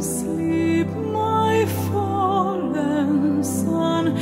Sleep, my fallen son.